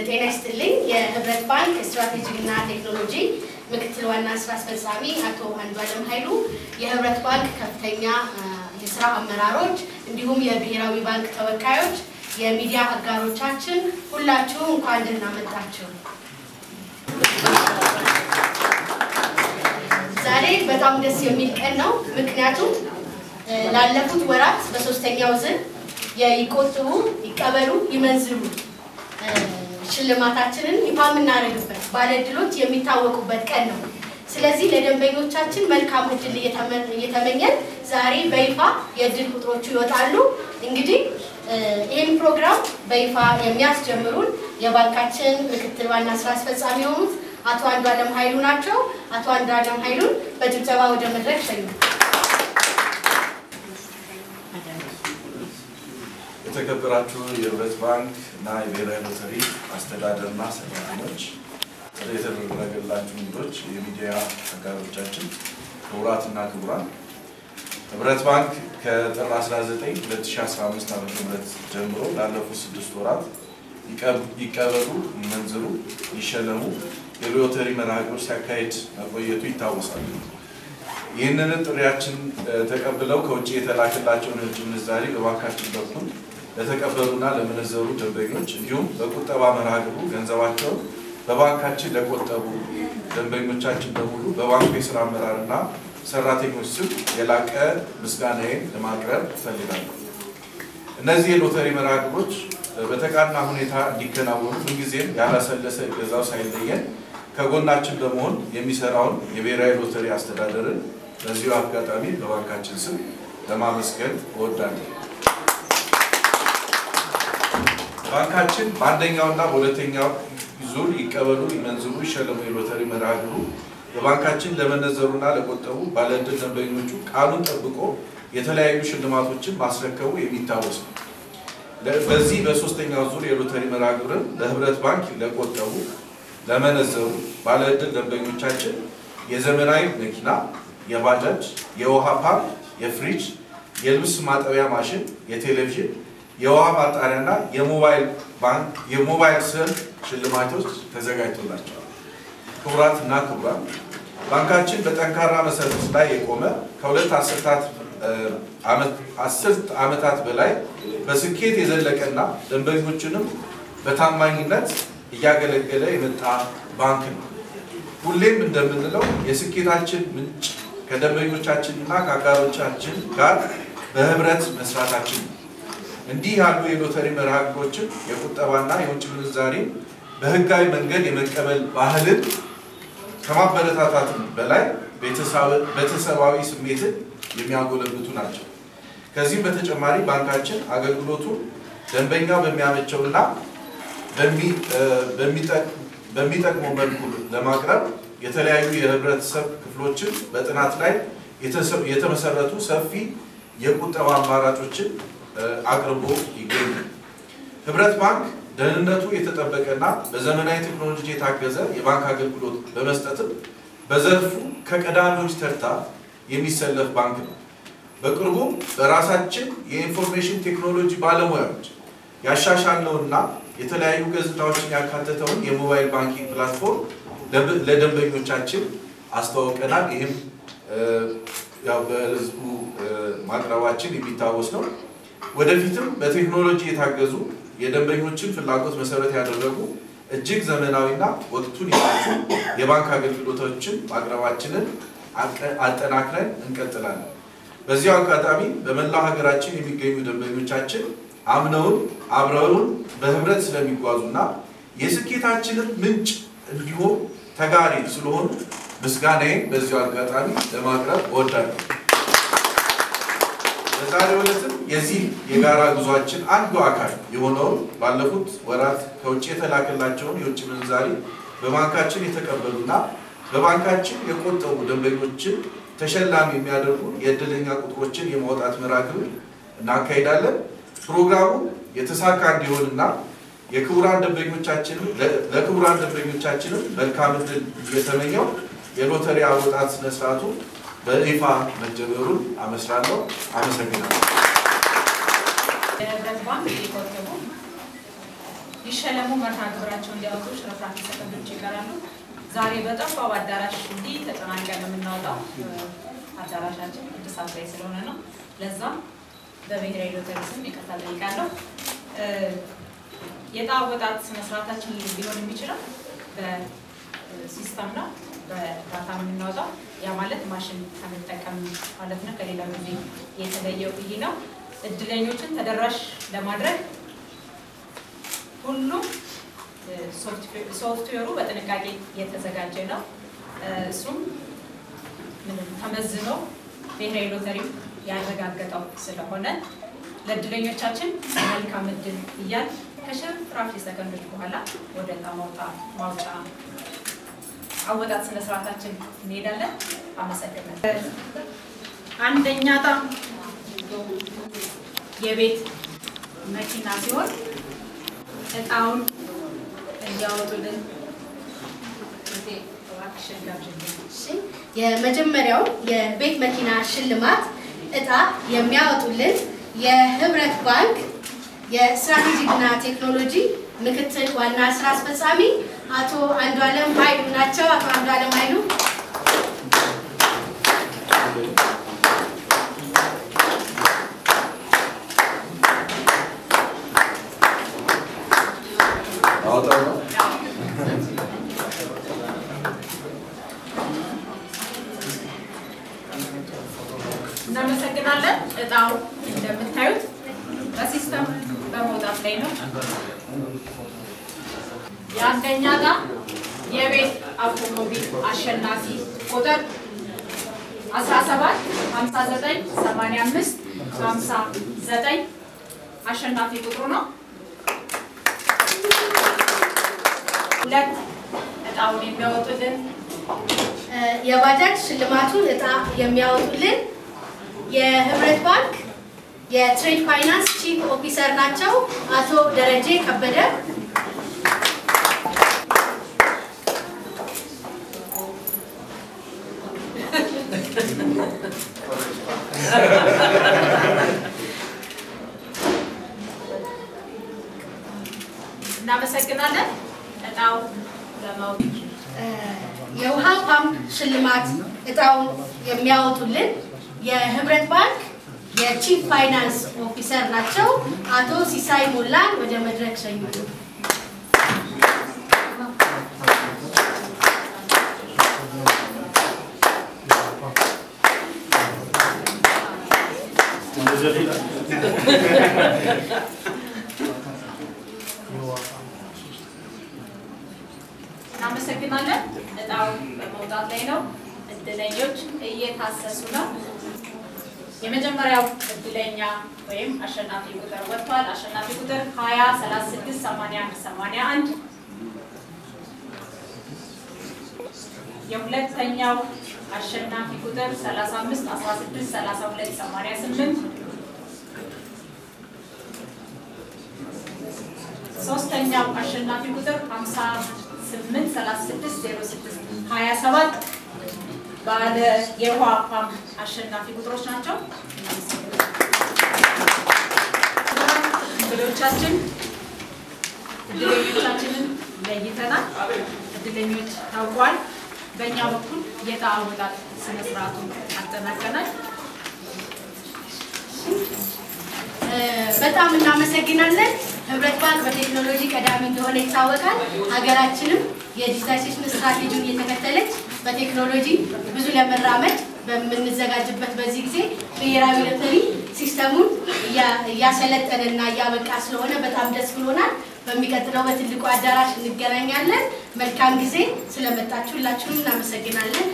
ጤና ይስጥልኝ። የህብረት ባንክ ስትራቴጂና ቴክኖሎጂ ምክትል ዋና ስራ አስፈጻሚ አቶ አንዱዓለም ኃይሉ፣ የህብረት ባንክ ከፍተኛ የስራ አመራሮች፣ እንዲሁም የብሔራዊ ባንክ ተወካዮች፣ የሚዲያ አጋሮቻችን ሁላችሁ እንኳን ደህና መጣችሁ። ዛሬ በጣም ደስ የሚል ቀን ነው። ምክንያቱም ላለፉት ወራት በሶስተኛው ዝን የይቆጥቡ ይቀበሉ ይመንዝሩ ሽልማታችንን ይፋ የምናደርግበት ባለድሎች የሚታወቁበት ቀን ነው። ስለዚህ ለደንበኞቻችን መልካም እድል እየተመኘን ዛሬ በይፋ የእድል ቁጥሮቹ ይወጣሉ። እንግዲህ ይህን ፕሮግራም በይፋ የሚያስጀምሩን የባንካችን ምክትል ዋና ስራ አስፈጻሚ የሆኑት አቶ አንዱዓለም ኃይሉ ናቸው። አቶ አንዱዓለም ኃይሉን በጭብጨባ ወደ መድረክ ሸኙ። የተከበራችሁ የህብረት ባንክ እና የብሔራዊ ሎተሪ አስተዳደርና ሰራተኞች፣ ጥሪ የተደረገላችሁ እንግዶች፣ የሚዲያ አጋሮቻችን፣ ክቡራትና ክቡራን ህብረት ባንክ ከጥር 19 2015 ዓ ም ጀምሮ ላለፉት ስድስት ወራት ይቀበሉ፣ ይመንዝሩ፣ ይሸለሙ የሎተሪ መርሃ ግብር ሲያካሄድ መቆየቱ ይታወሳል። ይህንን ጥሪያችን ተቀብለው ከውጭ የተላከላቸውን የውጭ ምንዛሪ በባንካችን በኩል ለተቀበሉና ለመነዘሩ ደንበኞች እንዲሁም በቁጠባ መርሃ ግብሩ ገንዘባቸውን በባንካችን ለቆጠቡ ደንበኞቻችን በሙሉ በባንኩ የስራ አመራርና ሰራተኞች ስም የላቀ ምስጋናዬን ለማቅረብ እፈልጋለሁ። እነዚህ የሎተሪ መርሃ ግብሮች በተቃና ሁኔታ እንዲከናወኑ ምንጊዜም ያላሰለሰ እገዛው ሳይለየን ከጎናችን በመሆን የሚሰራውን የብሔራዊ ሎተሪ አስተዳደርን በዚሁ አጋጣሚ በባንካችን ስም ለማመስገን እወዳለሁ። ባንካችን በአንደኛውና በሁለተኛው ዙር ይቀበሉ፣ ይመንዝሩ፣ ይሸለሙ የሎተሪ መርሃ ግብሩ በባንካችን ለመነዘሩና ለቆጠቡ ባለዕድል ደንበኞቹ ቃሉን ጠብቆ የተለያዩ ሽልማቶችን ማስረከቡ የሚታወስ ነው። በዚህ በሶስተኛው ዙር የሎተሪ መርሃ ግብርን ለህብረት ባንክ ለቆጠቡ ለመነዘሩ ባለዕድል ደንበኞቻችን የዘመናዊ መኪና፣ የባጃጅ፣ የውሃ ፓምፕ፣ የፍሪጅ፣ የልብስ ማጠቢያ ማሽን፣ የቴሌቪዥን፣ የውሃ ማጣሪያና የሞባይል ስልክ ሽልማቶች ተዘጋጅቶላቸዋል። ክቡራት እና ክቡራን ባንካችን በጠንካራ መሰረት ላይ የቆመ ከሁለት አስርት ዓመታት በላይ በስኬት የዘለቀና ደንበኞችንም በታማኝነት እያገለገለ የመጣ ባንክ ነው። ሁሌም እንደምንለው የስኬታችን ምንጭ ከደንበኞቻችንና ከአጋሮቻችን ጋር በህብረት መስራታችን ነው። እንዲህ ያሉ የሎተሪ መርሃ ግብሮችን የቁጠባና የውጭ ምንዛሬ በህጋዊ መንገድ የመቀበል ባህልን ከማበረታታትም በላይ ቤተሰባዊ ስሜትን የሚያጎለብቱ ናቸው። ከዚህም በተጨማሪ ባንካችን አገልግሎቱን ደንበኛ በሚያመቸውና በሚጠቅመው መልኩ ለማቅረብ የተለያዩ የህብረተሰብ ክፍሎችን በጥናት ላይ የተመሰረቱ ሰፊ የቁጠባ አማራጮችን አቅርቦ ይገኛል። ህብረት ባንክ ደህንነቱ የተጠበቀና በዘመናዊ ቴክኖሎጂ የታገዘ የባንክ አገልግሎት በመስጠትም በዘርፉ ከቀዳሚዎች ተርታ የሚሰለፍ ባንክ ነው። በቅርቡም በራሳችን የ information technology ባለሙያዎች ያሻሻልነውና የተለያዩ ገጽታዎችን ያካተተውን የ mobile banking platform ለደንበኞቻችን አስተዋውቀናል። ይህም በህዝቡ ማቅረባችን የሚታወስ ነው። ወደፊትም በቴክኖሎጂ የታገዙ የደንበኞችን ፍላጎት መሰረት ያደረጉ እጅግ ዘመናዊና ወቅቱን የዋጁ የባንክ አገልግሎቶችን ማቅረባችንን አጠናክረን እንቀጥላለን። በዚሁ አጋጣሚ በመላው ሀገራችን የሚገኙ ደንበኞቻችን አምነውን አብረውን በህብረት ስለሚጓዙና የስኬታችንን ምንጭ እንዲሆን ተጋሪ ስለሆኑ ምስጋናዬን በዚሁ አጋጣሚ ለማቅረብ እወዳለሁ። በዛሬው ዕለትም የዚህ የጋራ ጉዟችን አንዱ አካል የሆነውን ባለፉት ወራት ከውጭ የተላከላቸውን የውጭ ምንዛሪ በባንካችን የተቀበሉና በባንካችን የቆጠቡ ደንበኞችን ተሸላሚ የሚያደርጉ የእድለኛ ቁጥሮችን የማውጣት መርሃ ግብር እናካሂዳለን። ፕሮግራሙ የተሳካ እንዲሆንና የክቡራን ደንበኞቻችንም ለክቡራን ደንበኞቻችንም መልካም እድል እየተመኘው የሎተሪ አወጣት ስነስርዓቱ በይፋ መጀመሩን አመስራለሁ። አመሰግናለሁ። ሊሸለሙ መርሃ ግብራቸውን እንዲያወጡ ሽረፍራፊ ሰከንዶች ይቀራሉ። ዛሬ በጠባብ አዳራሽ እንዲህ ተጨናንቀን የምናወጣው አዳራሻችን እድሳት ላይ ስለሆነ ነው። ለዛም በብሔራዊ ሎተሪ ስም ይቅርታ ጠይቃለሁ። የዕጣ አወጣጥ ስነስርዓታችን ሊሆን የሚችለው በ system ነው፣ በ data ነው የምናወጣው። ያ ማለት ማሽን ከመጠቀም ማለት ነው። ከሌላ ጊዜ የተለየው ይሄ ነው። እድለኞችን ተደራሽ ለማድረግ ሁሉም ሶፍትዌሩ በጥንቃቄ የተዘጋጀ ነው። እሱም ተመዝኖ ብሔራዊ ሎተሪው ያረጋገጠው ስለሆነ ለእድለኞቻችን መልካም እድል እያል ከሽርፍራፊ ሰከንዶች በኋላ ወደ ዕጣ ማውጫ አወጣት ስነስርዓታችን እንሄዳለን። አመሰግናለሁ። አንደኛ ዕጣ የቤት መኪና ሲሆን ዕጣውን እንዲያወጡልን የመጀመሪያው የቤት መኪና ሽልማት እጣ የሚያወጡልን የህብረት ባንክ የስትራቴጂክና ቴክኖሎጂ ምክትል ዋና ስራ አስፈጻሚ አቶ አንዱዓለም ኃይሉ ናቸው። አቶ አንዱዓለም ኃይሉ እናመሰግናለን። እጣው እንደምታዩት በሲስተም በመውጣት ላይ ነው። የአንደኛ ዕጣ የቤት አውቶሞቢል አሸናፊ ቁጥር 17 59 85 59 አሸናፊ ቁጥሩ ነው። ሁለት እጣውን የሚያወጡልን የባጃጅ ሽልማቱን እጣ የሚያወጡልን የህብረት ባንክ የ trade finance chief officer ናቸው አቶ ደረጀ ከበደ። እናመሰግናለን። እጣው የውሃ ፓምፕ ሽልማት እጣውን የሚያወጡልን የህብረት ባንክ የ chief finance officer ናቸው አቶ ሲሳይ ሞላን ወደ መድረክ ሸኙ። እናመሰግናለን። እጣው በመውጣት ላይ ነው። እድለኞች እየታሰሱ ነው። የመጀመሪያው እድለኛ ወይም አሸናፊ ቁጥር ወጥቷል። አሸናፊ ቁጥር 20 36 81 81 የሁለተኛው አሸናፊ ቁጥር 35 16 32 88 ሶስተኛው አሸናፊ ቁጥር 58 36 06 27 ባለ የውሃ ፓምፕ አሸናፊ ቁጥሮች ናቸው። እንግዶቻችን እድለኞቻችንን ለይተናል። እድለኞች ታውቋል። በእኛ በኩል የዕጣ አወጣጥ ስነስርዓቱን አጠናቀናል። በጣም እናመሰግናለን። ህብረት ባንክ በቴክኖሎጂ ቀዳሚ እንደሆነ ይታወቃል። ሀገራችንም የ digitization strategy ውን እየተከተለች በቴክኖሎጂ ብዙ ለመራመድ በምንዘጋጅበት በዚህ ጊዜ ብሔራዊ ሎተሪ system ኡን እያሰለጠነና እያበቃ ስለሆነ በጣም ደስ ብሎናል። በሚቀጥለው በትልቁ አዳራሽ እንገናኛለን። መልካም ጊዜ። ስለመጣችሁ ሁላችሁንም እናመሰግናለን።